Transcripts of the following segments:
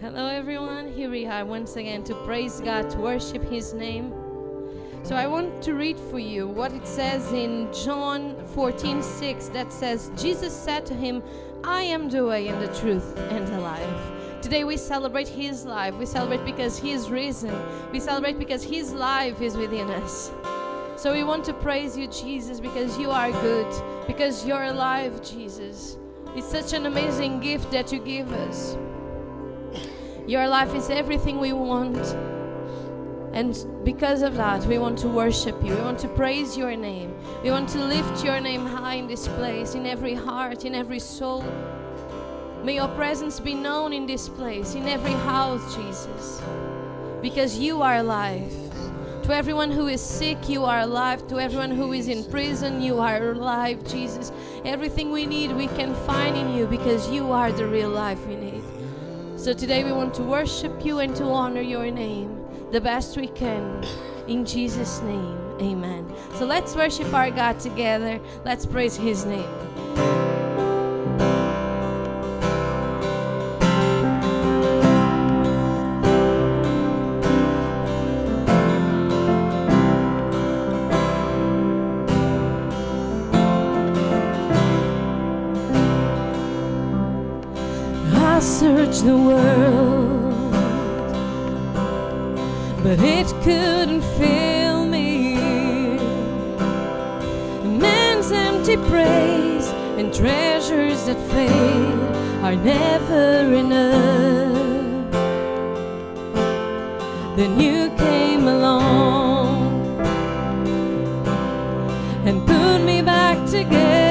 Hello, everyone. Here we are once again to praise God, to worship His name. So, I want to read for you what it says in John 14 6 that says, Jesus said to him, I am the way and the truth and the life. Today we celebrate His life. We celebrate because He is risen. We celebrate because His life is within us. So we want to praise you, Jesus, because you are good, because you're alive, Jesus. It's such an amazing gift that you give us. Your life is everything we want. And because of that, we want to worship you. We want to praise your name. We want to lift your name high in this place, in every heart, in every soul. May your presence be known in this place, in every house, Jesus. Because you are alive. To everyone who is sick, you are alive. To everyone who is in prison, you are alive, Jesus. Everything we need, we can find in you because you are the real life we need. So today we want to worship you and to honor your name the best we can. In Jesus' name, amen. So let's worship our God together. Let's praise his name. The world, but it couldn't fill me. Man's empty praise and treasures that fade are never enough. Then you came along and put me back together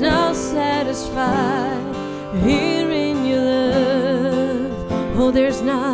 now satisfied here in your love. Oh, there's nothing,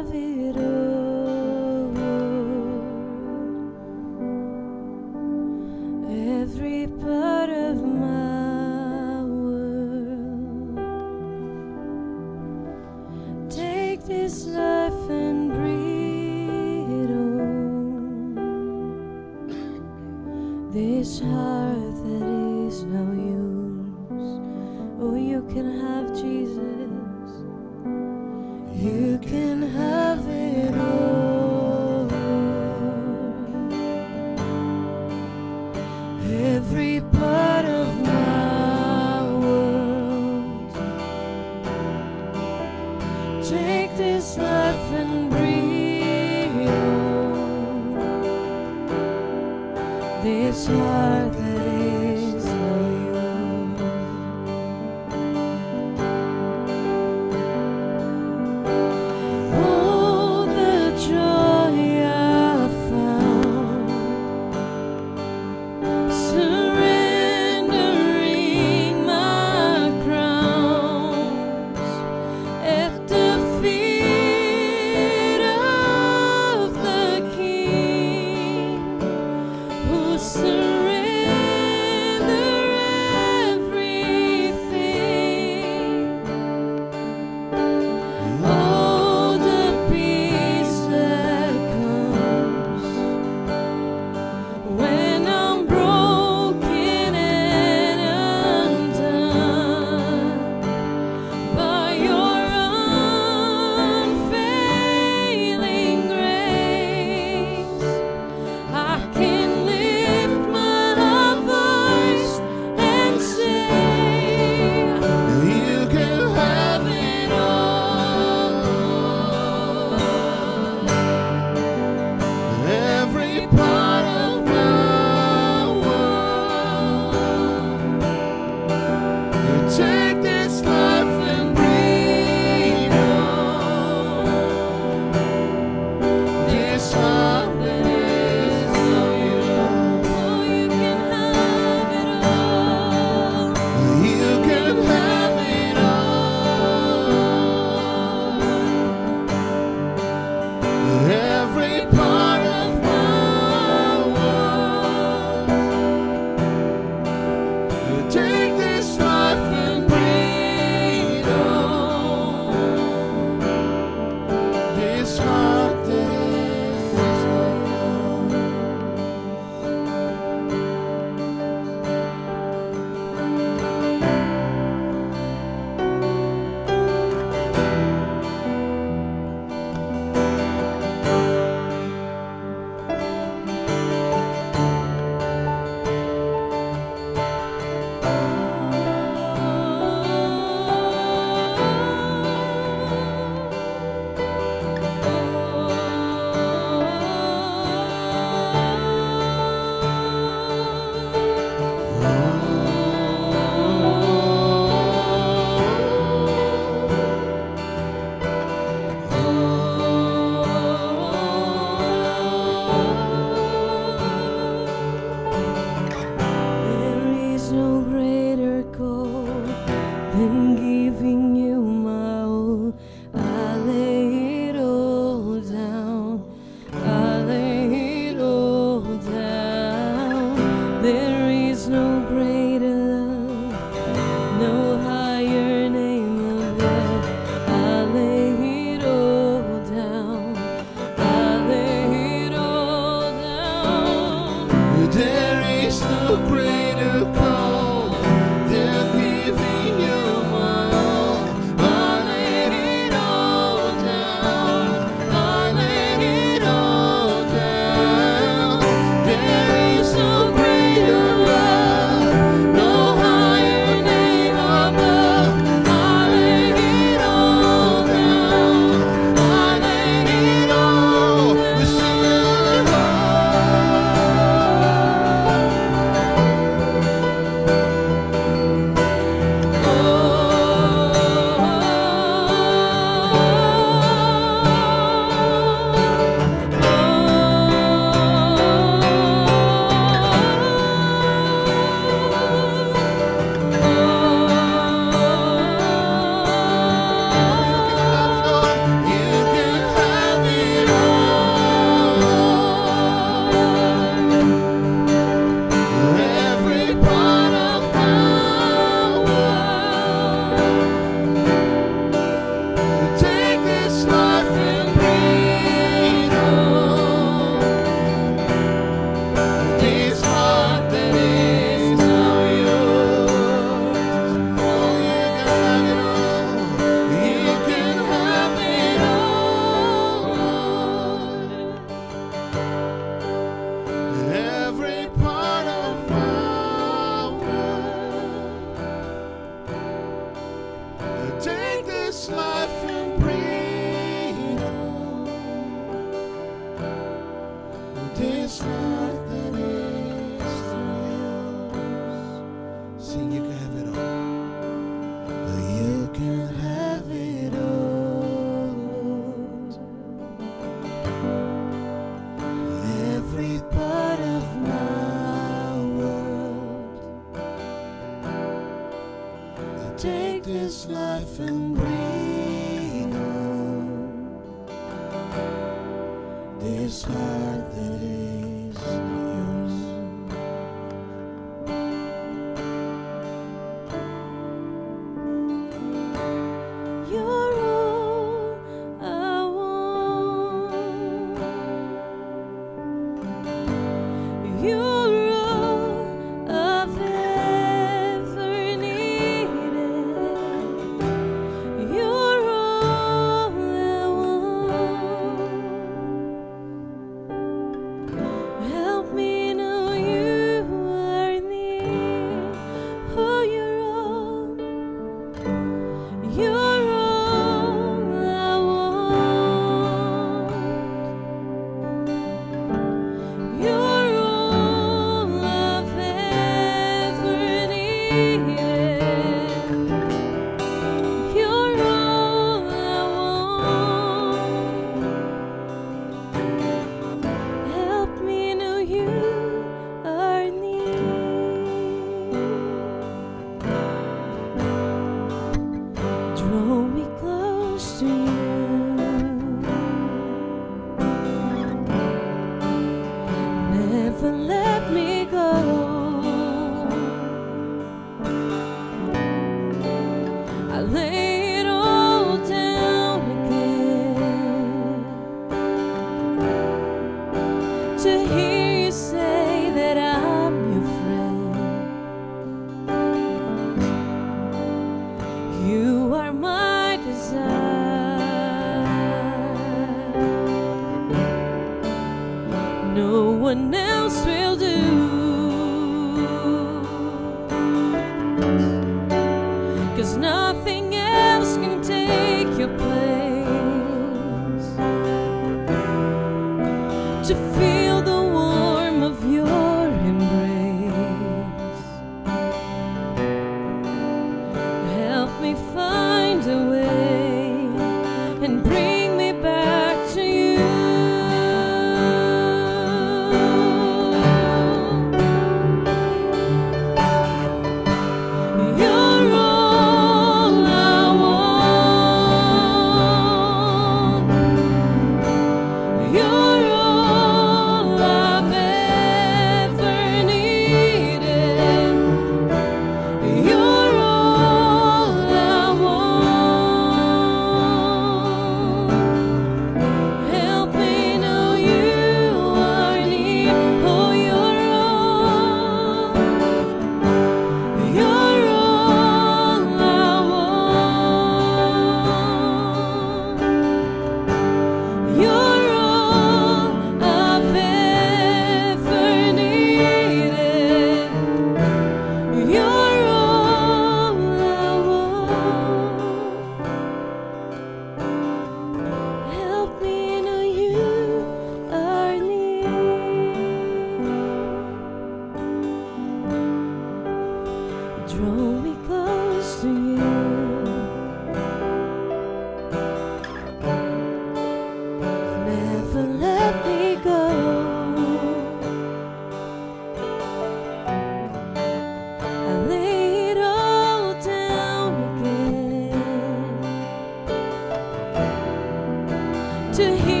to hear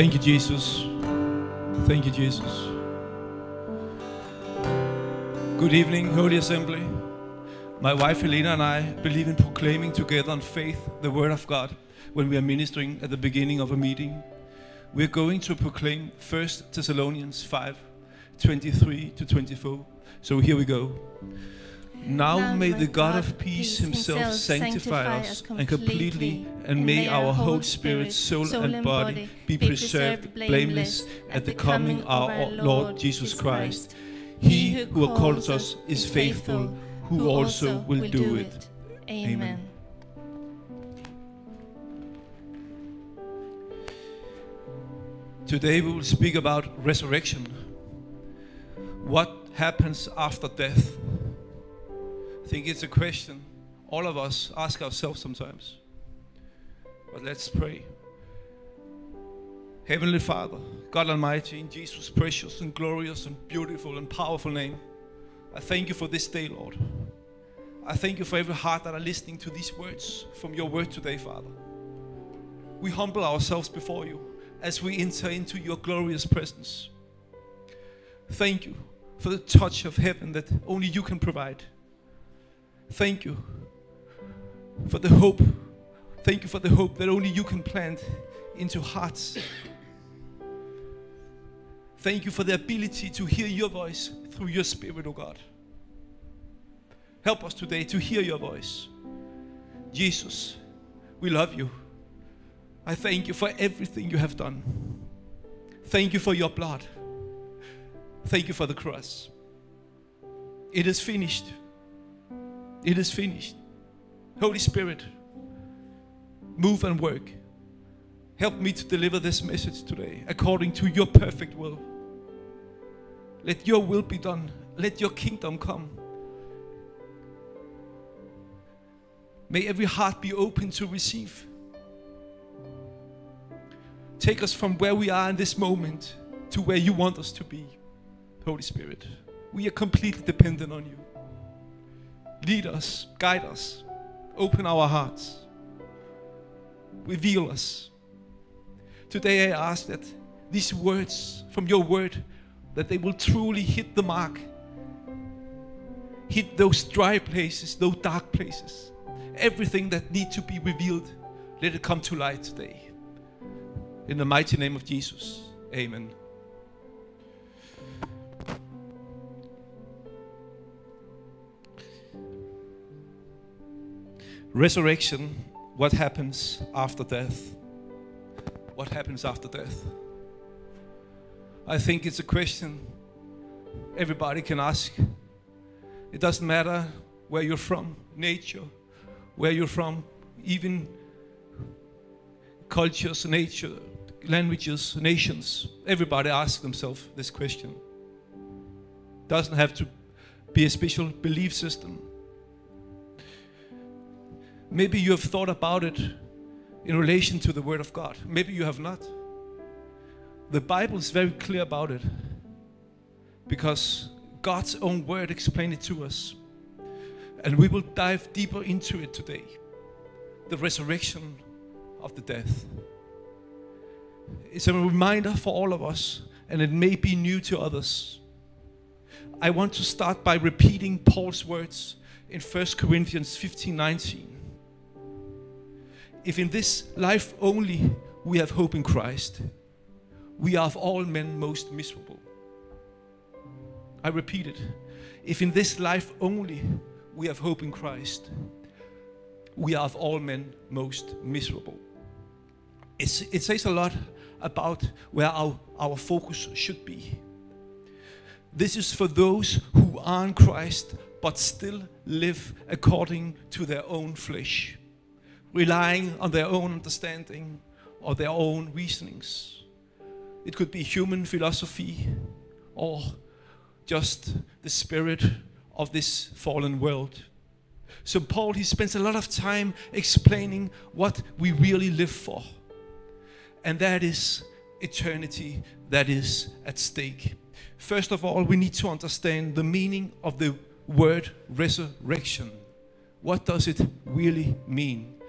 Thank you, Jesus. Thank you, Jesus. Good evening, Holy Assembly. My wife Helena and I believe in proclaiming together on faith the Word of God when we are ministering at the beginning of a meeting. We're going to proclaim 1 Thessalonians 5 23 to 24. So here we go. Now, may the God of peace himself sanctify us and completely, and may our whole spirit, soul, and body be preserved blameless at the coming of our Lord Jesus Christ. He who calls us is faithful, who also will do it. Amen. Today we will speak about resurrection. What happens after death? Think it's a question all of us ask ourselves sometimes. But let's pray. Heavenly Father, God Almighty, in Jesus' precious and glorious and beautiful and powerful name, I thank you for this day, Lord. I thank you for every heart that are listening to these words from your word today, Father. We humble ourselves before you as we enter into your glorious presence. Thank you for the touch of heaven that only you can provide. Thank you for the hope. Thank you for the hope that only you can plant into hearts. Thank you for the ability to hear your voice through your spirit, oh God. Help us today to hear your voice. Jesus, we love you. I thank you for everything you have done. Thank you for your blood. Thank you for the cross. It is finished. It is finished. Holy Spirit, move and work. Help me to deliver this message today according to your perfect will. Let your will be done. Let your kingdom come. May every heart be open to receive. Take us from where we are in this moment to where you want us to be, Holy Spirit. We are completely dependent on you. Lead us, guide us, open our hearts, reveal us. Today I ask that these words from your word that they will truly hit the mark. Hit those dry places, those dark places. Everything that need to be revealed, let it come to light today. In the mighty name of Jesus. Amen. Resurrection, what happens after death? What happens after death? I think it's a question everybody can ask. It doesn't matter where you're from, nature, where you're from, even cultures, nature, languages, nations. Everybody asks themselves this question. Doesn't have to be a special belief system. Maybe you have thought about it in relation to the Word of God. Maybe you have not. The Bible is very clear about it because God's own Word explained it to us. And we will dive deeper into it today the resurrection of the death. It's a reminder for all of us, and it may be new to others. I want to start by repeating Paul's words in 1 Corinthians 15 19. If in this life only we have hope in Christ, we are of all men most miserable. I repeat it. If in this life only we have hope in Christ, we are of all men most miserable. It's, it says a lot about where our, our focus should be. This is for those who are in Christ but still live according to their own flesh, relying on their own understanding or their own reasonings. It could be human philosophy or just the spirit of this fallen world. So, Paul, he spends a lot of time explaining what we really live for, and that is eternity that is at stake. First of all, we need to understand the meaning of the word resurrection. What does it really mean?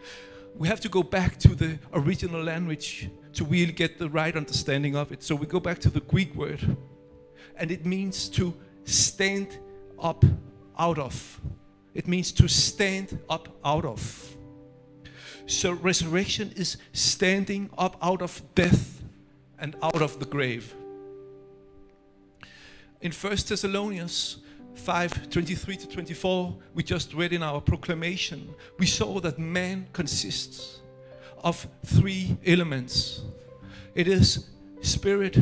We have to go back to the original language to really get the right understanding of it. So we go back to the Greek word, and it means to stand up out of. It means to stand up out of. So resurrection is standing up out of death and out of the grave. In 1 Thessalonians 5 23 to 24, we just read in our proclamation, we saw that man consists of three elements it is spirit,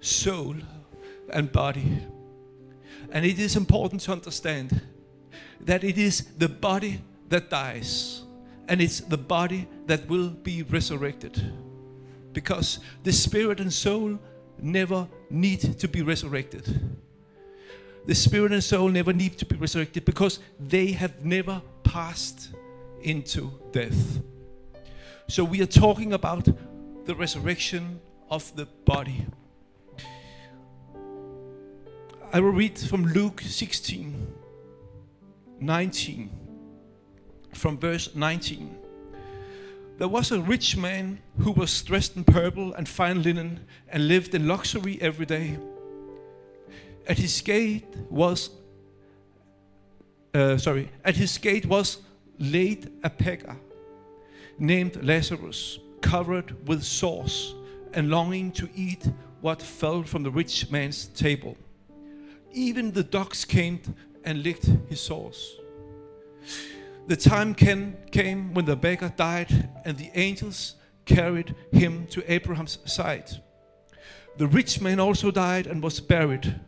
soul, and body. And it is important to understand that it is the body that dies, and it's the body that will be resurrected. Because the spirit and soul never need to be resurrected. The spirit and soul never need to be resurrected because they have never passed into death. So we are talking about the resurrection of the body. I will read from Luke 16, 19, from verse 19. There was a rich man who was dressed in purple and fine linen and lived in luxury every day. At his gate was, uh, sorry, at his gate was laid a beggar named Lazarus, covered with sores and longing to eat what fell from the rich man's table. Even the dogs came and licked his sores. The time came, came when the beggar died, and the angels carried him to Abraham's side. The rich man also died and was buried.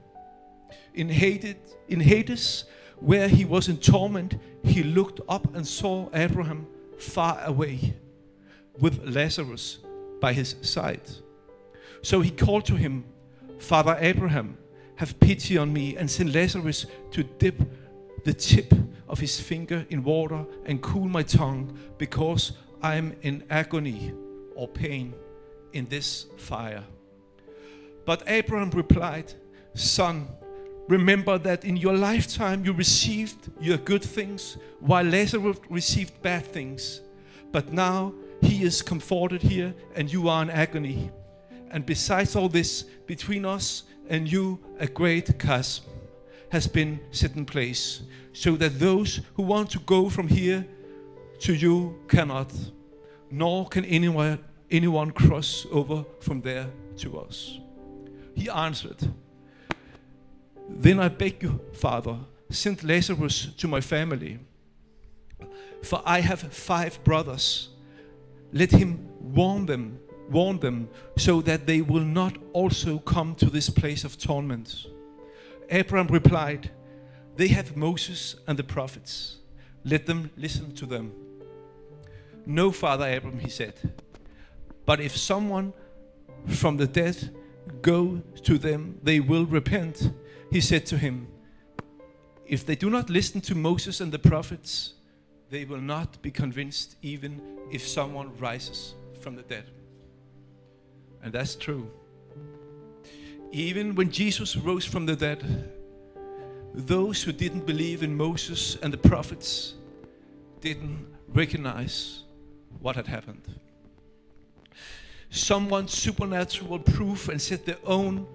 In Hades, in Hades, where he was in torment, he looked up and saw Abraham far away with Lazarus by his side. So he called to him, Father Abraham, have pity on me and send Lazarus to dip the tip of his finger in water and cool my tongue because I am in agony or pain in this fire. But Abraham replied, Son, remember that in your lifetime you received your good things while Lazarus received bad things. But now he is comforted here and you are in agony. And besides all this, between us and you, a great chasm has been set in place, so that those who want to go from here to you cannot, nor can anyone, anyone cross over from there to us. He answered, Then I beg you, Father, send Lazarus to my family, for I have five brothers. Let him warn them warn them so that they will not also come to this place of torment. Abraham replied, They have Moses and the prophets. Let them listen to them. No, Father Abraham, he said. But if someone from the dead go to them, they will repent. He said to him, If they do not listen to Moses and the prophets, they will not be convinced even if someone rises from the dead. And that's true. Even when Jesus rose from the dead, those who didn't believe in Moses and the prophets didn't recognize what had happened. Someone supernatural proof and set their own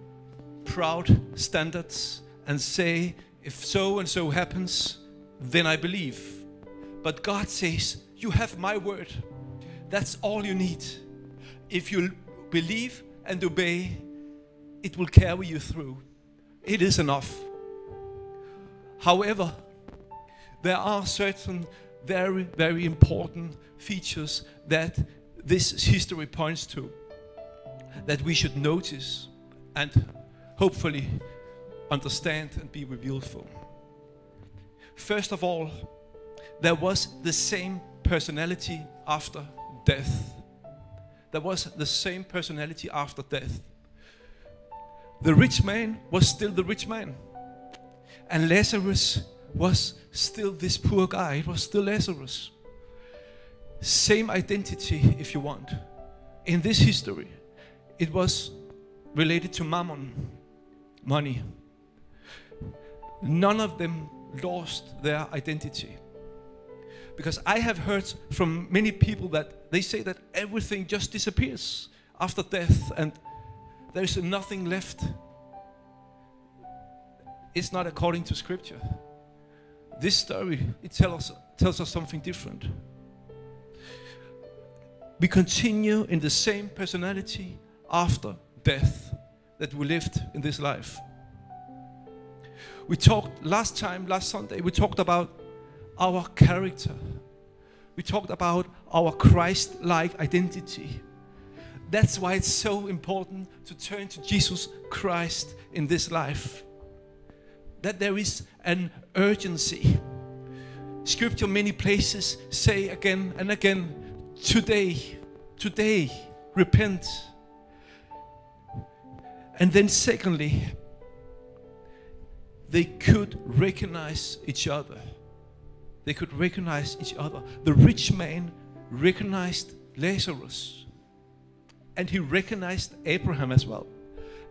proud standards and say, if so and so happens, then I believe. But God says, You have my word. That's all you need. If you believe and obey, it will carry you through. It is enough. However, there are certain very, very important features that this history points to that we should notice and hopefully understand and be revealed for. First of all, there was the same personality after death. There was the same personality after death. The rich man was still the rich man, and Lazarus was still this poor guy. It was still Lazarus. Same identity, if you want. In this history, it was related to mammon, money. None of them lost their identity. Because I have heard from many people that they say that everything just disappears after death and there is nothing left. It's not according to scripture. This story it tells us, tells us something different. We continue in the same personality after death that we lived in this life. We talked last time, last Sunday, we talked about our character. We talked about our Christ like identity. That's why it's so important to turn to Jesus Christ in this life. That there is an urgency. Scripture, many places say again and again, today, today, repent. And then, secondly, they could recognize each other. They could recognize each other. The rich man recognized Lazarus, and he recognized Abraham as well.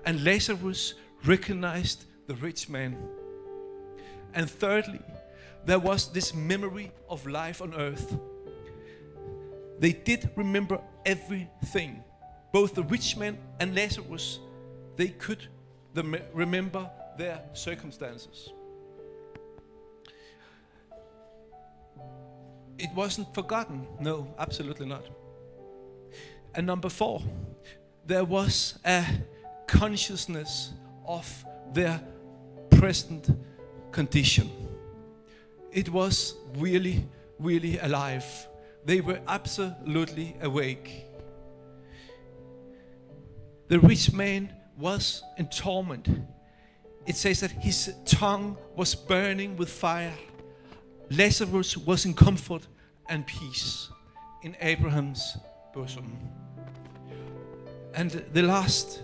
And Lazarus recognized the rich man. And thirdly, there was this memory of life on earth. They did remember everything. Both the rich man and Lazarus, they could remember their circumstances. It wasn't forgotten. No, absolutely not. And number four, there was a consciousness of their present condition. It was really, really alive. They were absolutely awake. The rich man was in torment it says that his tongue was burning with fire. Lazarus was in comfort and peace in Abraham's bosom. And the last,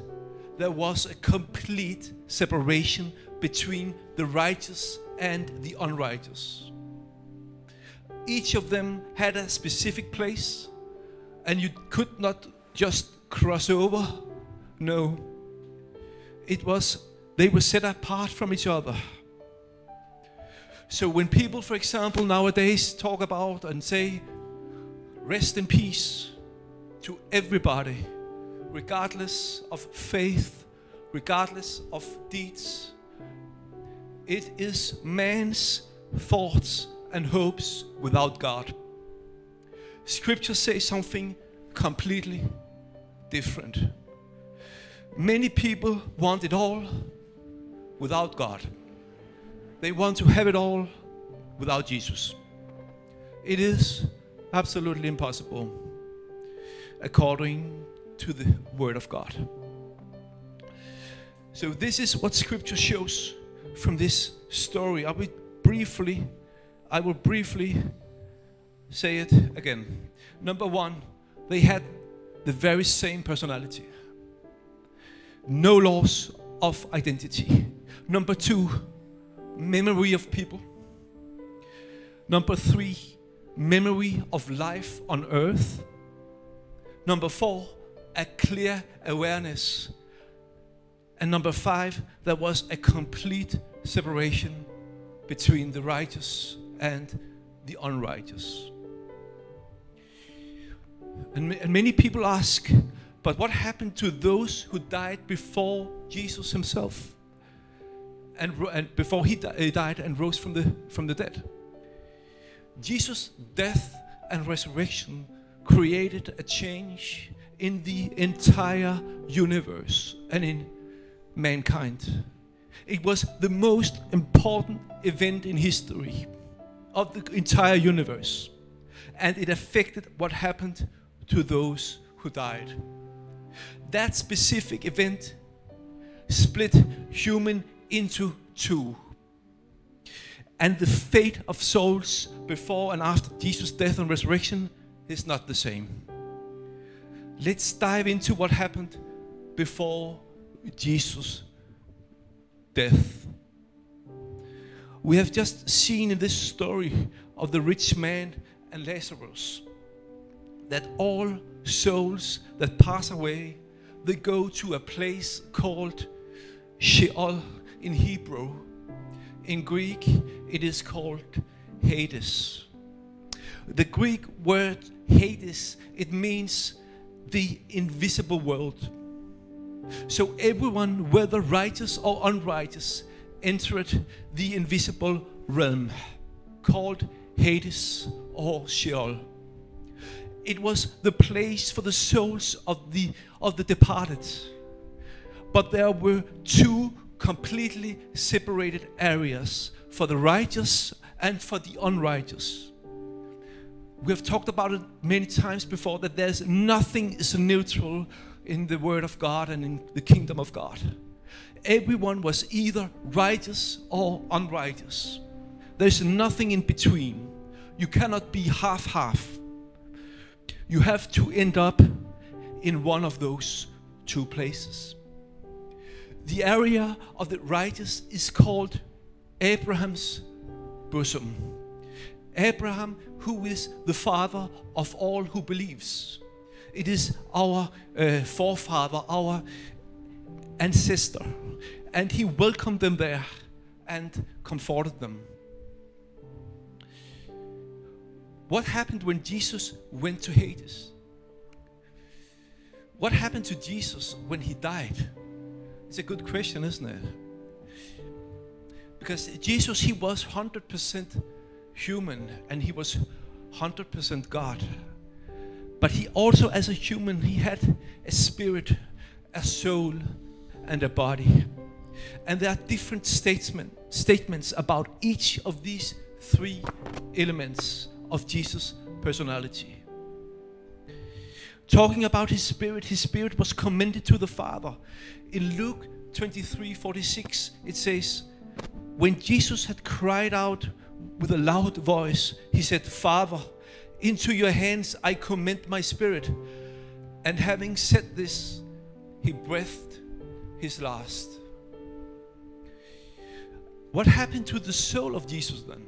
there was a complete separation between the righteous and the unrighteous. Each of them had a specific place, and you could not just cross over. No, it was they were set apart from each other. So when people, for example, nowadays talk about and say, rest in peace to everybody, regardless of faith, regardless of deeds, it is man's thoughts and hopes without God. Scripture says something completely different. Many people want it all without God. They want to have it all without Jesus. It is absolutely impossible according to the Word of God. So, this is what Scripture shows from this story. I will briefly, I will briefly say it again. Number one, they had the very same personality, no loss of identity. Number two, memory of people. Number three, memory of life on earth. Number four, a clear awareness. And number five, there was a complete separation between the righteous and the unrighteous. And, and many people ask, but what happened to those who died before Jesus himself? and, and before he, di- he died and rose from the, from the dead. Jesus' death and resurrection created a change in the entire universe and in mankind. It was the most important event in history of the entire universe. And it affected what happened to those who died. That specific event split human into two. And the fate of souls before and after Jesus' death and resurrection is not the same. Let's dive into what happened before Jesus' death. We have just seen in this story of the rich man and Lazarus that all souls that pass away they go to a place called Sheol in Hebrew. In Greek, it is called Hades. The Greek word Hades, it means the invisible world. So everyone, whether righteous or unrighteous, entered the invisible realm called Hades or Sheol. It was the place for the souls of the of the departed. But there were two completely separated areas for the righteous and for the unrighteous. We have talked about it many times before that there's nothing is neutral in the word of God and in the kingdom of God. Everyone was either righteous or unrighteous. There's nothing in between. You cannot be half half. You have to end up in one of those two places. The area of the righteous is called Abraham's bosom. Abraham, who is the father of all who believes. It is our uh, forefather, our ancestor. And he welcomed them there and comforted them. What happened when Jesus went to Hades? What happened to Jesus when he died? It's a good question, isn't it? Because Jesus, he was 100% human and he was 100% God. But he also, as a human, he had a spirit, a soul, and a body. And there are different statement, statements about each of these three elements of Jesus' personality. Talking about his spirit, his spirit was commended to the Father. In Luke 23 46, it says, When Jesus had cried out with a loud voice, he said, Father, into your hands I commend my spirit. And having said this, he breathed his last. What happened to the soul of Jesus then?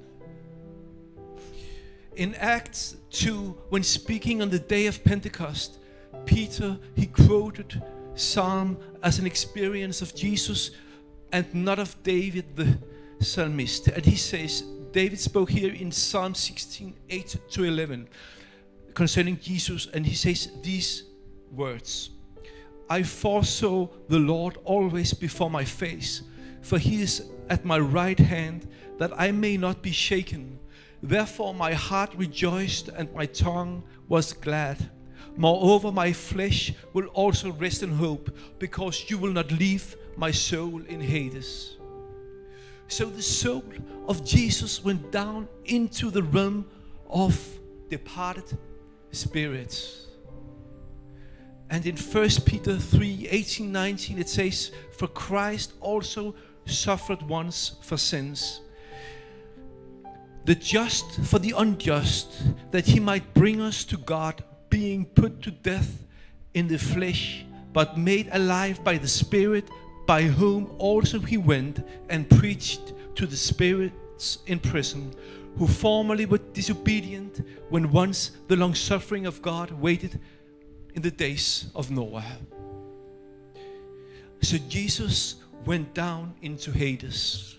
In Acts 2, when speaking on the day of Pentecost, Peter he quoted Psalm as an experience of Jesus and not of David the psalmist. And he says, David spoke here in Psalm 16, 8 to 11 concerning Jesus, and he says these words I foresaw the Lord always before my face, for he is at my right hand, that I may not be shaken. Therefore my heart rejoiced and my tongue was glad. Moreover, my flesh will also rest in hope, because you will not leave my soul in Hades. So the soul of Jesus went down into the realm of departed spirits. And in 1 Peter 3 18 19, it says, For Christ also suffered once for sins, the just for the unjust, that he might bring us to God, being put to death in the flesh, but made alive by the Spirit, by whom also he went and preached to the spirits in prison, who formerly were disobedient when once the long suffering of God waited in the days of Noah. So Jesus went down into Hades.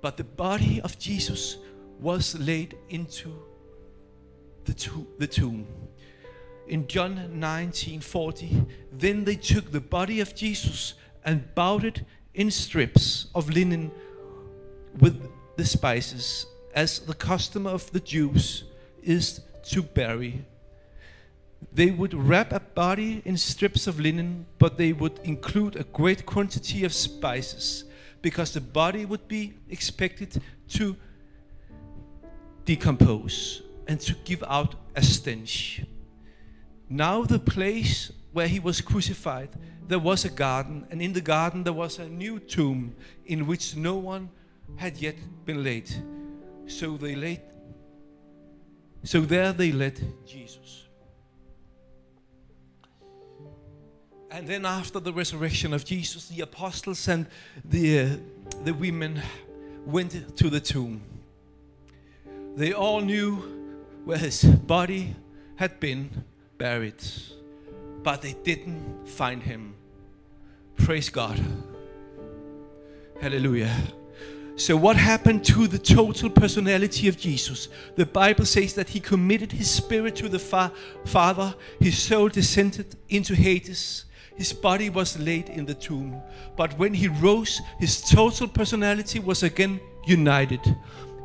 But the body of Jesus was laid into the, to- the tomb. In John 19 40, then they took the body of Jesus and bowed it in strips of linen with the spices, as the custom of the Jews is to bury. They would wrap a body in strips of linen, but they would include a great quantity of spices because the body would be expected to decompose and to give out a stench. Now, the place where he was crucified, there was a garden, and in the garden there was a new tomb in which no one had yet been laid. So they laid so there they led Jesus. And then after the resurrection of Jesus, the apostles and the, uh, the women went to the tomb. They all knew where his body had been buried, but they didn't find him. Praise God. Hallelujah. So, what happened to the total personality of Jesus? The Bible says that he committed his spirit to the fa- Father, his soul descended into Hades, his body was laid in the tomb. But when he rose, his total personality was again united.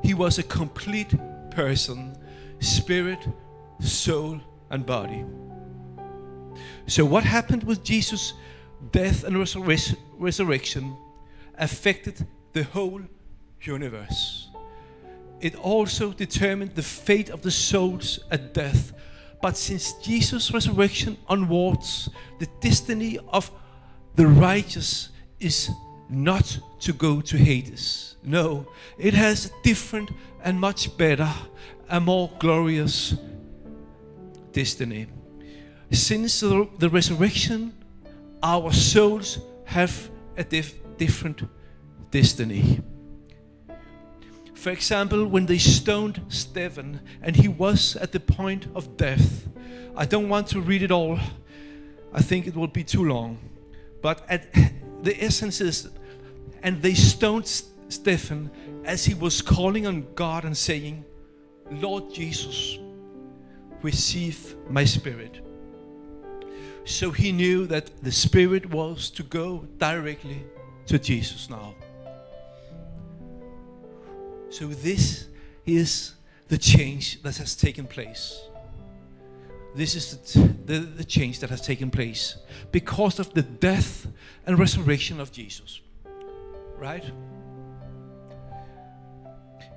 He was a complete person spirit, soul, and body. So, what happened with Jesus' death and resur- resurrection affected the whole universe. It also determined the fate of the souls at death. But since Jesus' resurrection onwards, the destiny of the righteous is not to go to Hades. No, it has a different and much better, a more glorious destiny. Since the, the resurrection, our souls have a dif- different destiny. For example, when they stoned Stephen and he was at the point of death, I don't want to read it all, I think it will be too long. But at the essence is, and they stoned Stephen as he was calling on God and saying, Lord Jesus, receive my spirit. So he knew that the spirit was to go directly to Jesus now. So, this is the change that has taken place. This is the, the, the, change that has taken place because of the death and resurrection of Jesus. Right?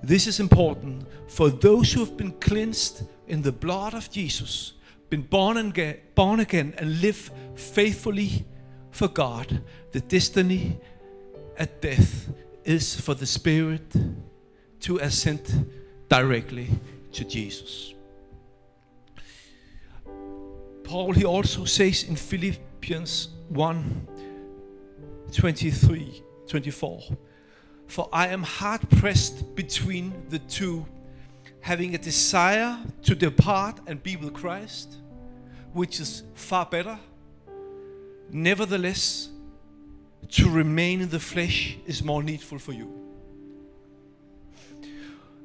This is important for those who have been cleansed in the blood of Jesus, been born, and born again, and live faithfully for God. The destiny at death is for the Spirit to ascend directly to Jesus. Paul, he also says in Philippians 1 23, 24, For I am hard pressed between the two, having a desire to depart and be with Christ, which is far better. Nevertheless, to remain in the flesh is more needful for you.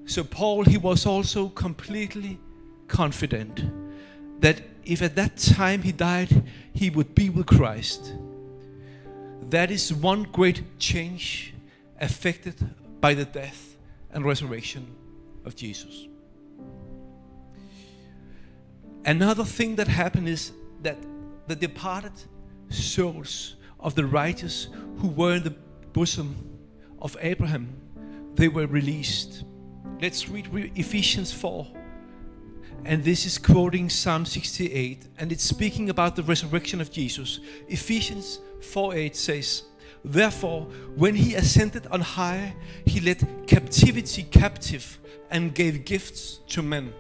So, Paul, he was also completely confident that if at that time he died, he would be with Christ. That is one great change affected by the death and resurrection of Jesus. Another thing that happened is that the departed souls of the righteous who were in the bosom of Abraham, they were released Let's read Ephesians 4. And this is quoting Psalm 68, and it's speaking about the resurrection of Jesus. Ephesians 4 8 says, Therefore, when he ascended on high, he led captivity captive and gave gifts to men.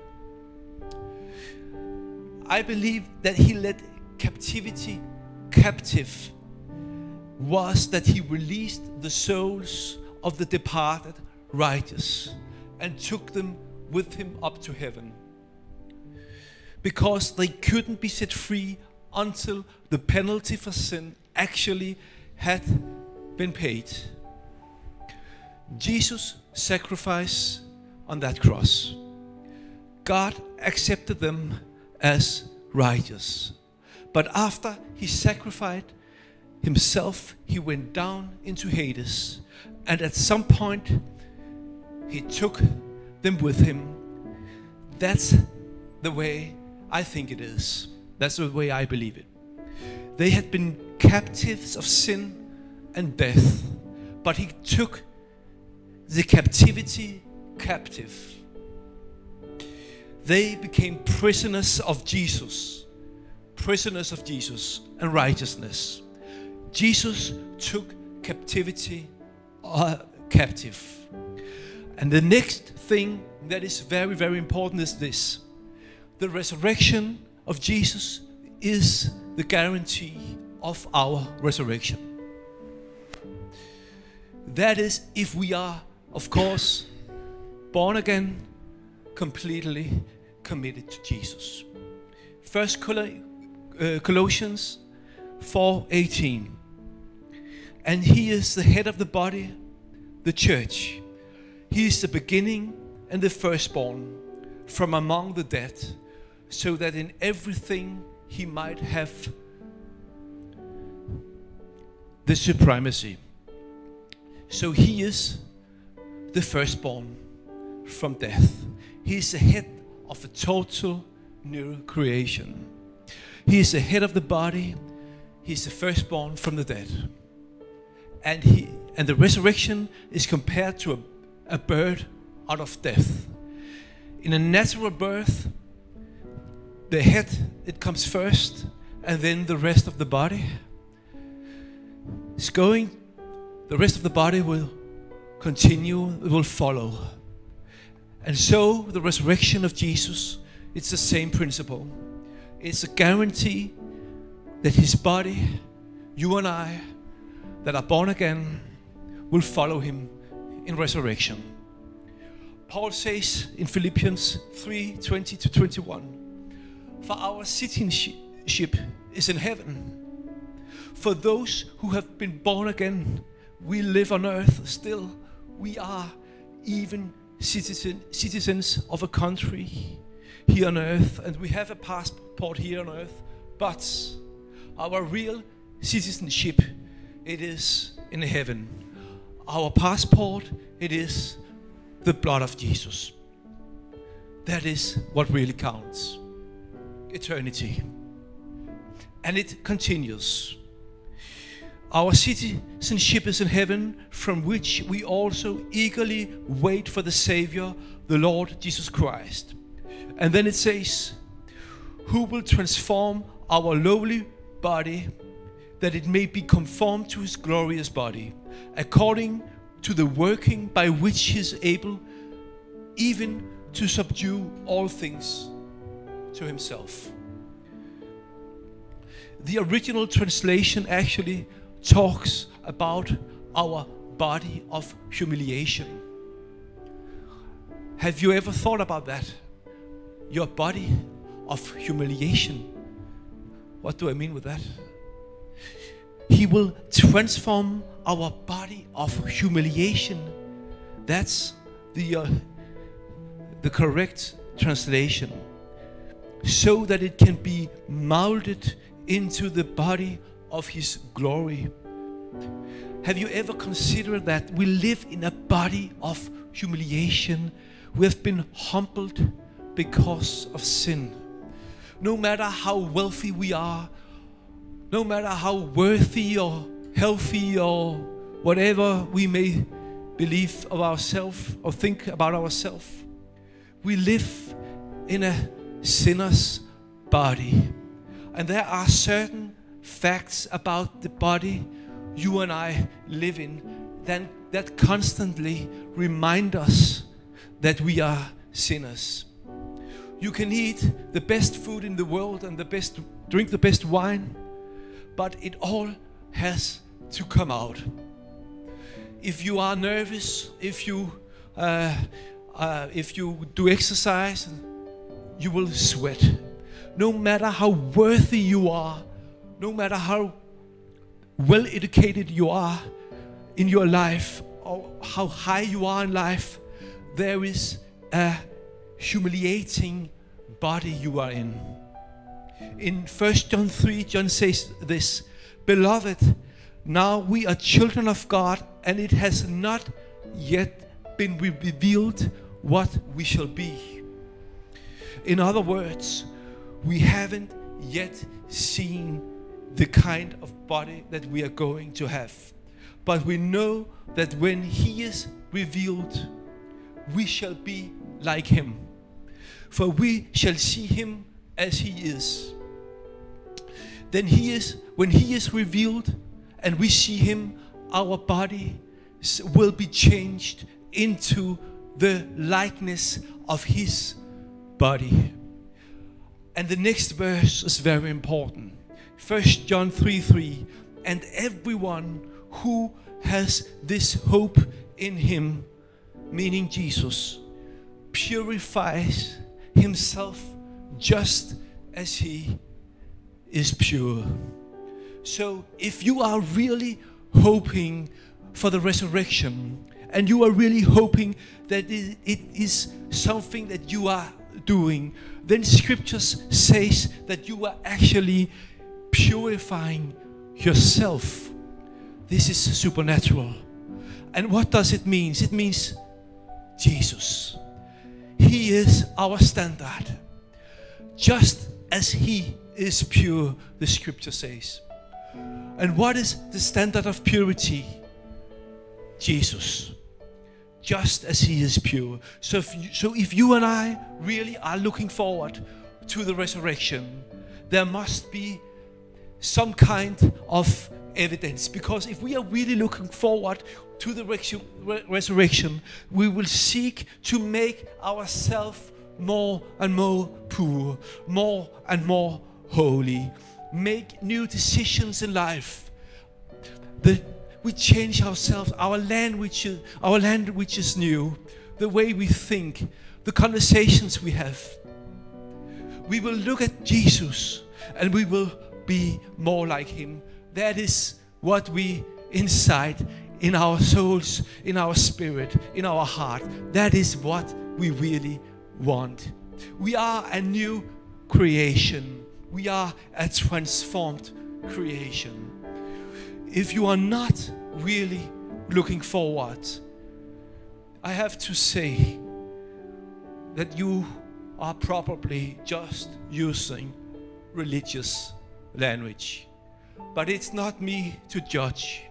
I believe that he led captivity captive was that he released the souls of the departed righteous and took them with him up to heaven. Because they couldn't be set free until the penalty for sin actually had been paid. Jesus' sacrifice on that cross. God accepted them as righteous. But after he sacrificed, himself, he went down into Hades. And at some point, he took them with him. That's the way I think it is. That's the way I believe it. They had been captives of sin and death, but he took the captivity captive. They became prisoners of Jesus, prisoners of Jesus and righteousness. Jesus took captivity uh, captive. And the next thing that is very, very important is this the resurrection of Jesus is the guarantee of our resurrection. That is, if we are, of course, born again, completely committed to Jesus. First Col- uh, Colossians 4:18. And he is the head of the body, the church. He is the beginning and the firstborn from among the dead, so that in everything he might have the supremacy. So he is the firstborn from death. He is the head of a total new creation. He is the head of the body. He is the firstborn from the dead. And he and the resurrection is compared to a, a bird out of death. In a natural birth, the head it comes first, and then the rest of the body. It's going, the rest of the body will continue, it will follow. And so the resurrection of Jesus, it's the same principle. It's a guarantee that his body, you and I, that are born again, will follow him in resurrection. Paul says in Philippians 3 20 to 21 For our citizenship is in heaven. For those who have been born again, we live on earth still. We are even citizen, citizens of a country here on earth, and we have a passport here on earth, but our real citizenship it is in heaven. Our passport it is the blood of Jesus. That is what really counts. Eternity. And it continues. Our citizenship is in heaven, from which we also eagerly wait for the Savior, the Lord Jesus Christ. And then it says, Who will transform our lowly body that it may be conformed to his glorious body, according to the working by which he is able even to subdue all things to himself. The original translation actually talks about our body of humiliation. Have you ever thought about that? Your body of humiliation. What do I mean with that? He will transform our body of humiliation. That's the, uh, the correct translation. So that it can be molded into the body of His glory. Have you ever considered that we live in a body of humiliation? We have been humbled because of sin. No matter how wealthy we are, no matter how worthy or healthy or whatever we may believe of ourselves or think about ourselves, we live in a sinner's body. And there are certain facts about the body you and I live in then that constantly remind us that we are sinners. You can eat the best food in the world and the best drink the best wine, but it all has to come out. If you are nervous, if you uh, uh, if you do exercise, you will sweat. No matter how worthy you are, no matter how well educated you are in your life or how high you are in life, there is a humiliating body you are in. In 1 John 3, John says this Beloved, now we are children of God, and it has not yet been revealed what we shall be. In other words, we haven't yet seen the kind of body that we are going to have. But we know that when He is revealed, we shall be like Him. For we shall see Him as He is. Then He is, when He is revealed and we see Him, our body will be changed into the likeness of His body. And the next verse is very important. 1 John 3 3. And everyone who has this hope in him, meaning Jesus, purifies himself just as he is pure. So if you are really hoping for the resurrection and you are really hoping that it, is something that you are doing, then scriptures says that you are actually purifying yourself. This is supernatural. And what does it mean? It means Jesus. He is our standard. Just as he is pure, the scripture says. And what is the standard of purity? Jesus. Just as he is pure. So if you, so if you and I really are looking forward to the resurrection, there must be some kind of evidence because if we are really looking forward to the resu- re- resurrection, we will seek to make ourselves more and more poor, more and more holy, make new decisions in life. The, we change ourselves, our language, our language is new, the way we think, the conversations we have. We will look at Jesus and we will be more like him. That is what we inside in our souls, in our spirit, in our heart. That is what we really want. We are a new creation. We are a transformed creation. If you are not really looking forward, I have to say that you are probably just using religious language. But it's not me to judge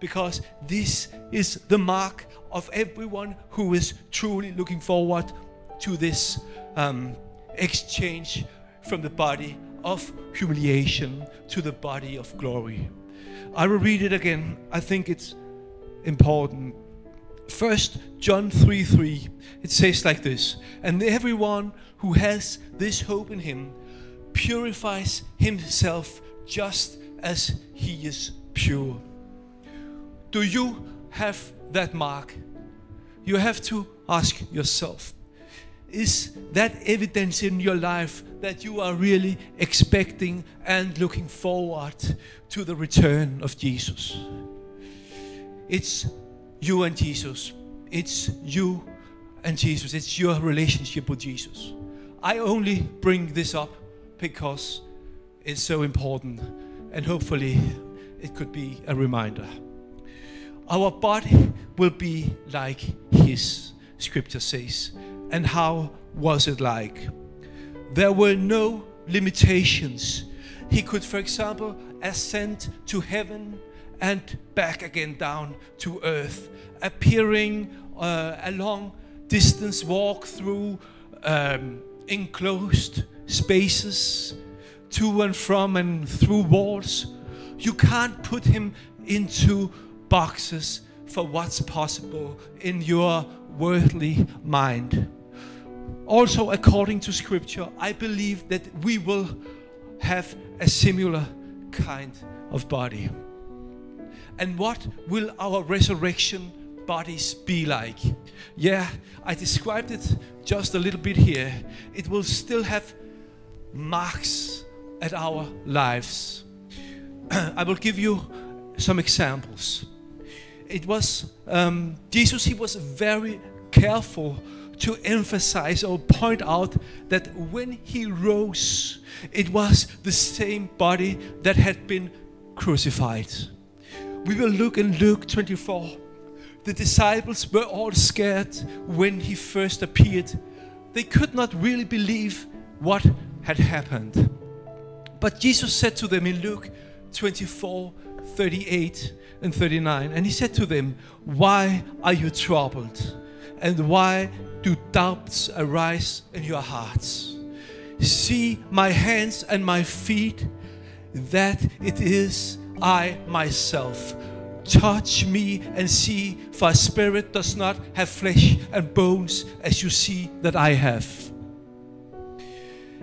because this is the mark of everyone who is truly looking forward to this um, exchange from the body of humiliation to the body of glory. I will read it again. I think it's important. First John 3 3, it says like this And everyone who has this hope in him purifies himself just as he is pure. Do you have that mark? You have to ask yourself Is that evidence in your life that you are really expecting and looking forward to the return of Jesus? It's you and Jesus. It's you and Jesus. It's your relationship with Jesus. I only bring this up because it's so important and hopefully it could be a reminder. Our body will be like His, scripture says. And how was it like? There were no limitations. He could, for example, ascend to heaven and back again down to earth, appearing uh, a long distance walk through um, enclosed spaces, to and from and through walls. You can't put him into boxes for what's possible in your worldly mind. Also, according to scripture, I believe that we will have a similar kind of body. And what will our resurrection bodies be like? Yeah, I described it just a little bit here. It will still have marks at our lives. I will give you some examples. It was um, Jesus, he was very careful to emphasize or point out that when he rose, it was the same body that had been crucified. We will look in Luke 24. The disciples were all scared when he first appeared. They could not really believe what had happened. But Jesus said to them in Luke 24 38 and 39, and he said to them, Why are you troubled? And why do doubts arise in your hearts? See my hands and my feet, that it is I myself. Touch me and see, for a spirit does not have flesh and bones as you see that I have.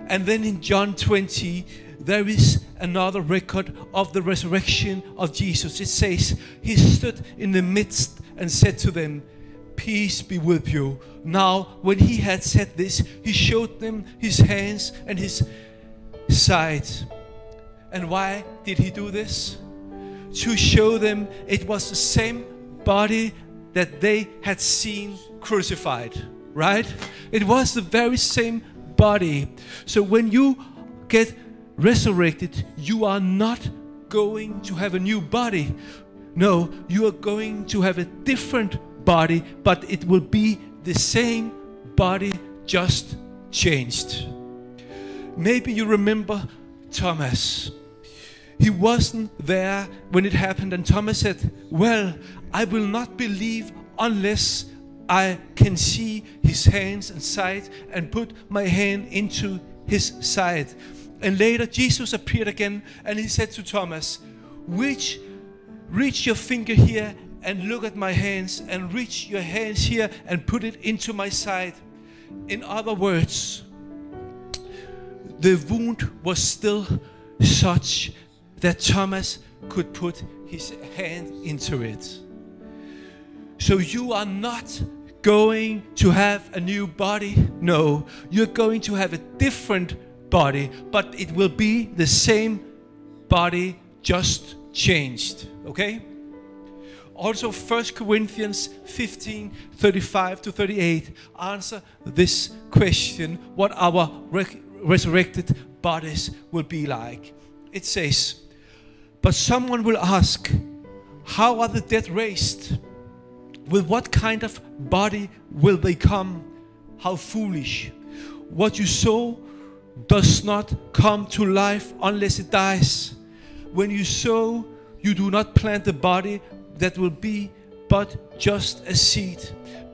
And then in John 20, there is another record of the resurrection of Jesus. It says, He stood in the midst and said to them, Peace be with you. Now, when he had said this, he showed them his hands and his side. And why did he do this? To show them it was the same body that they had seen crucified, right? It was the very same body. So when you get resurrected, you are not going to have a new body. No, you are going to have a different body, but it will be the same body, just changed. Maybe you remember Thomas. He wasn't there when it happened, and Thomas said, Well, I will not believe unless I can see his hands and side and put my hand into his side. And later Jesus appeared again and he said to Thomas, Reach, reach your finger here and look at my hands, and reach your hands here and put it into my side. In other words, the wound was still such that Thomas could put his hand into it. So you are not going to have a new body. No, you're going to have a different body, but it will be the same body, just changed. Okay? Also, 1 Corinthians 15 35 to 38 answer this question what our re- resurrected bodies will be like. It says, But someone will ask, How are the dead raised? With what kind of body will they come? How foolish. What you sow does not come to life unless it dies. When you sow, you do not plant a body that will be but just a seed,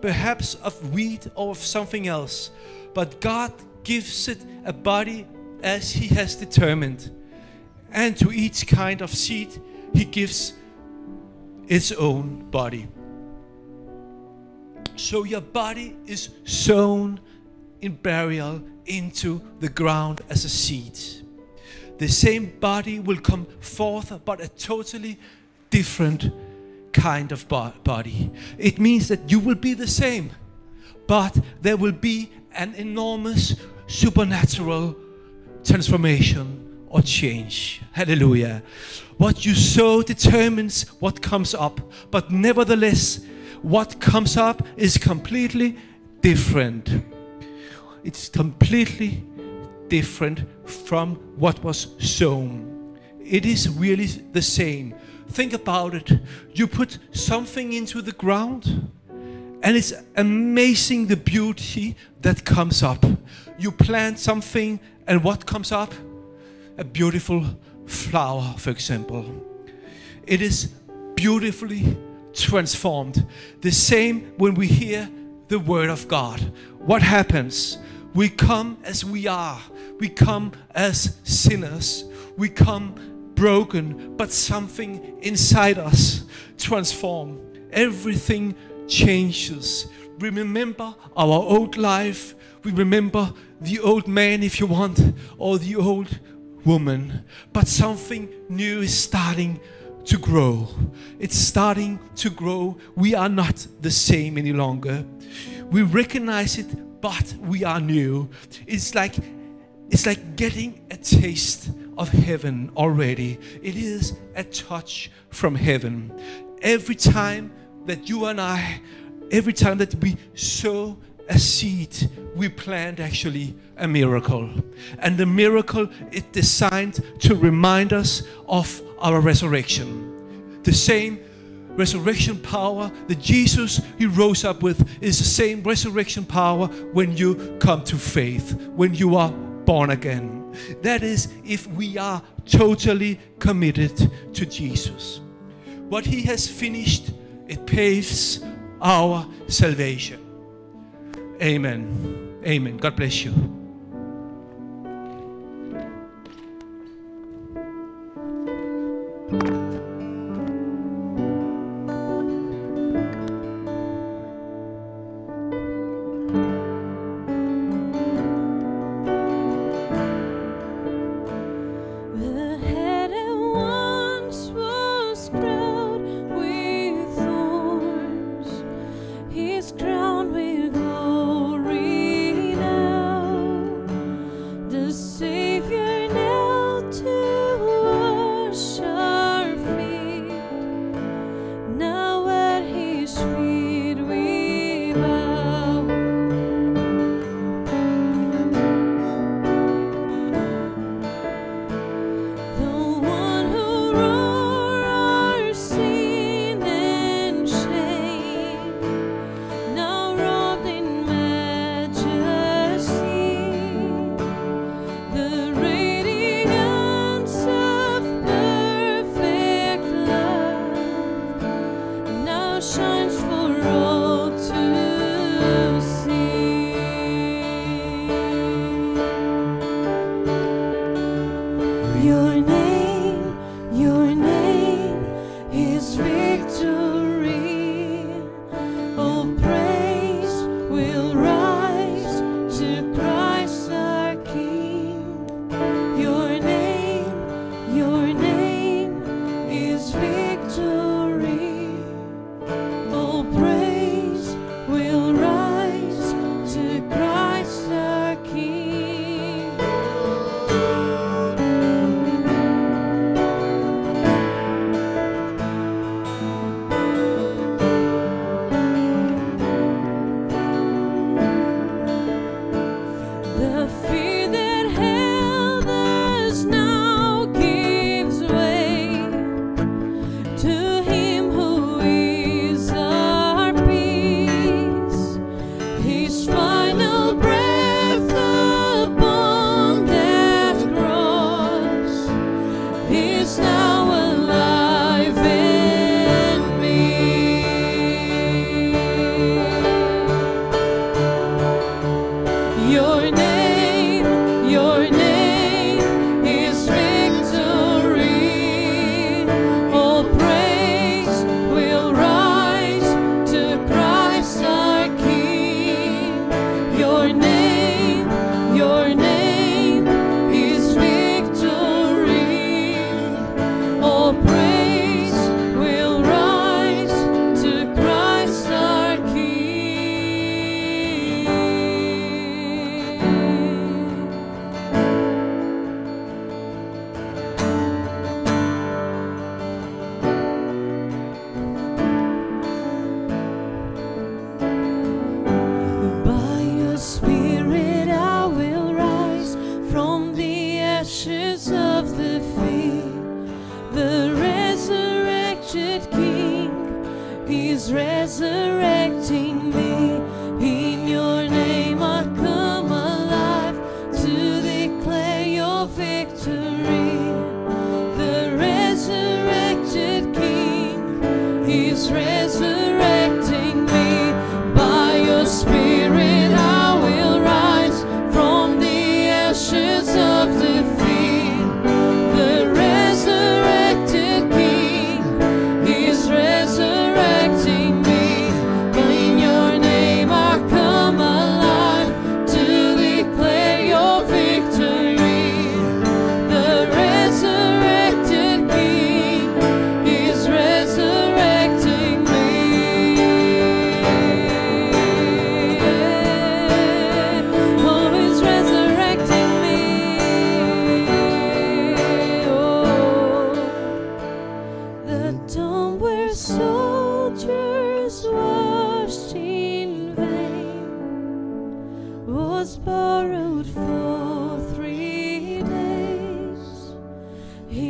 perhaps of wheat or of something else. But God gives it a body as He has determined. And to each kind of seed, He gives its own body. So your body is sown in burial into the ground as a seed. The same body will come forth, but a totally different kind of body. It means that you will be the same, but there will be an enormous supernatural transformation or change. Hallelujah. What you sow determines what comes up, but nevertheless, what comes up is completely different. It's completely different from what was sown. It is really the same. Think about it. You put something into the ground, and it's amazing the beauty that comes up. You plant something, and what comes up? A beautiful flower, for example. It is beautifully transformed. The same when we hear the word of God. What happens? We come as we are. We come as sinners. We come broken, but something inside us transform. Everything changes. We remember our old life. We remember the old man, if you want, or the old woman. But something new is starting to grow. It's starting to grow. We are not the same any longer. We recognize it, but we are new. It's like it's like getting a taste of heaven already. It is a touch from heaven. Every time that you and I, every time that we sow a seed, we plant actually a miracle. And the miracle is designed to remind us of our resurrection. The same resurrection power that Jesus he rose up with is the same resurrection power when you come to faith, when you are born again. That is, if we are totally committed to Jesus. What he has finished, it paves our salvation. Amen. Amen. God bless you.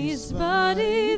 His body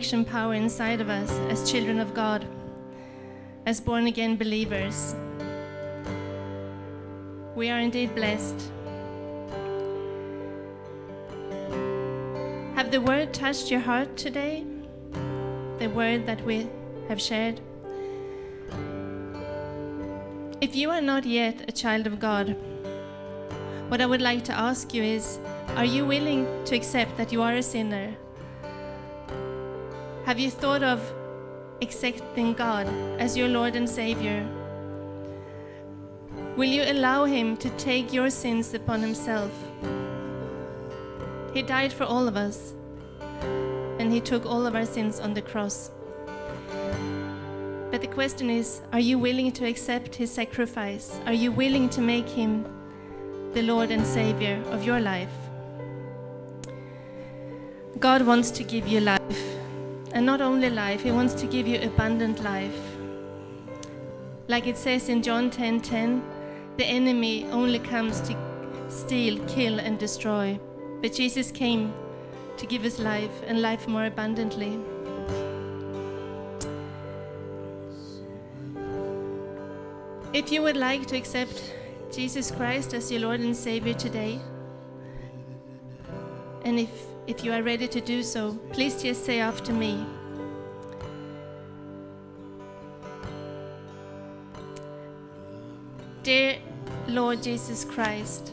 resurrection power inside of us as children of God, as born again believers. We are indeed blessed. Have the word touched your heart today? The word that we have shared? If you are not yet a child of God, what I would like to ask you is Are you willing to accept that you are a sinner? Have you thought of accepting God as your Lord and Savior? Will you allow Him to take your sins upon Himself? He died for all of us, and He took all of our sins on the cross. But the question is are you willing to accept His sacrifice? Are you willing to make Him the Lord and Savior of your life? God wants to give you life, and not only life, He wants to give you abundant life. Like it says in John 10:10, 10, the enemy only comes to steal, kill, and destroy. But Jesus came to give us life and life more abundantly. If you would like to accept Jesus Christ as your Lord and Savior today, and if, if you are ready to do so, please just say after me. Dear Lord Jesus Christ,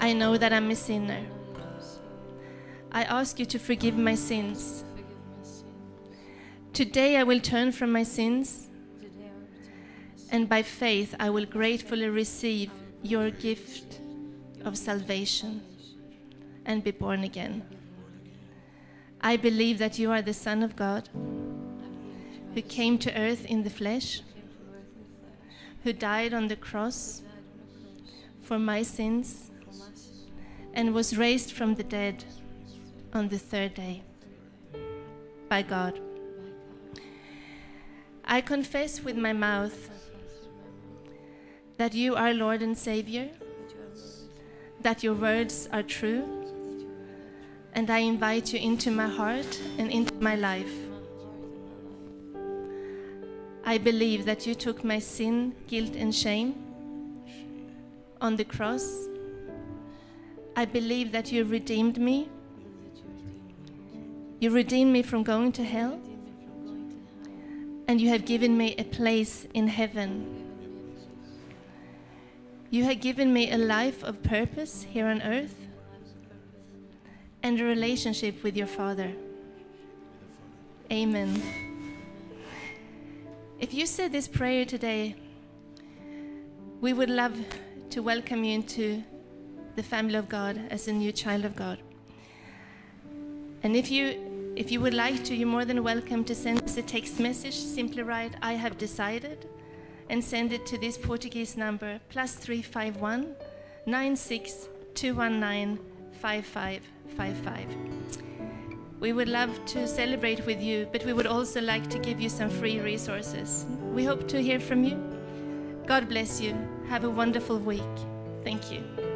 I know that I'm a sinner. I ask you to forgive my sins. Today I will turn from my sins, and by faith I will gratefully receive your gift of salvation and be born again. I believe that you are the Son of God who came to earth in the flesh, who died on the cross for my sins and was raised from the dead on the third day by God. I confess with my mouth that you are Lord and Savior, that your words are true, and I invite you into my heart and into my life. I believe that you took my sin, guilt, and shame on the cross. I believe that you redeemed me. You redeemed me from going to hell. And you have given me a place in heaven. You have given me a life of purpose here on earth and a relationship with your Father. Amen. If you said this prayer today, we would love to welcome you into the family of God as a new child of God. And if you if you would like to, you're more than welcome to send us a text message. Simply write "I have decided" and send it to this Portuguese number plus three five one nine six two one nine five five five five. We would love to celebrate with you, but we would also like to give you some free resources. We hope to hear from you. God bless you. Have a wonderful week. Thank you.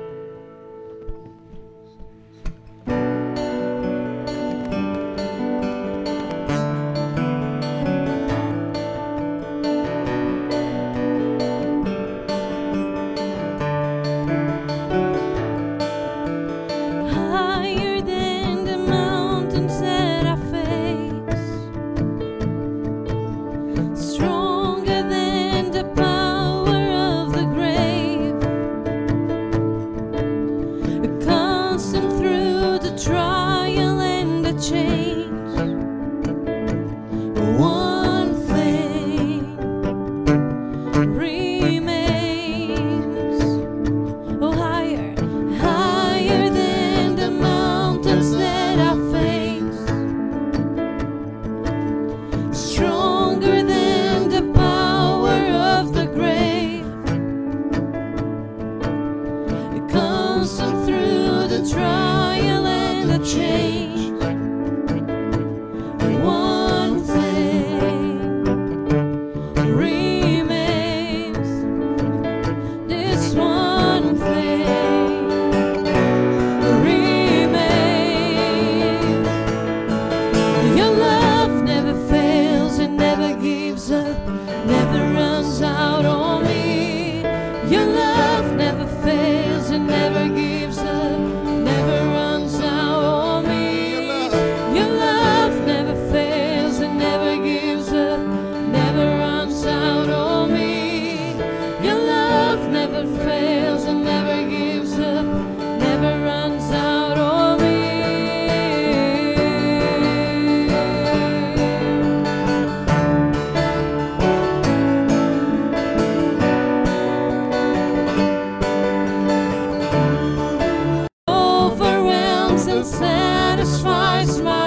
satisfies my